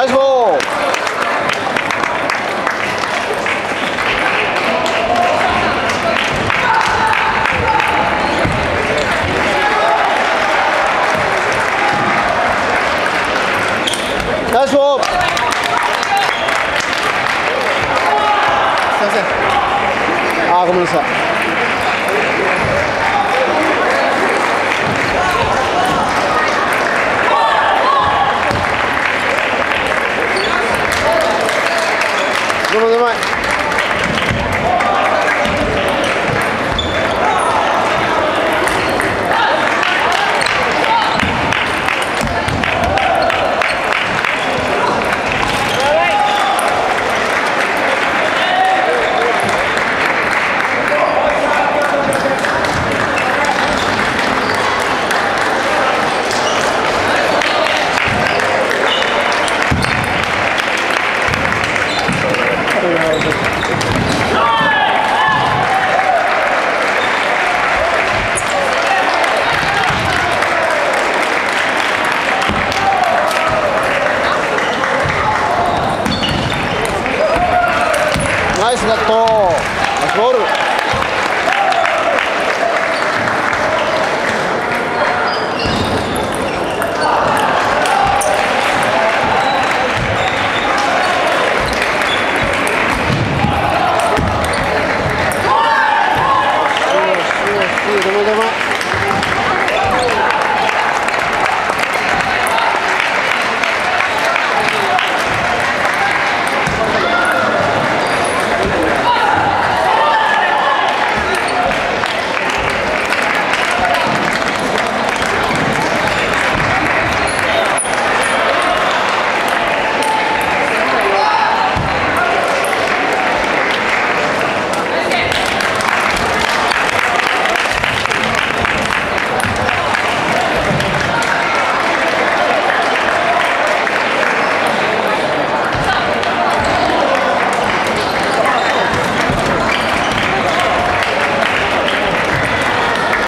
나이스 볼. 나이스 볼. 아, 고맙습니다. ナイスガット。ナイスボール。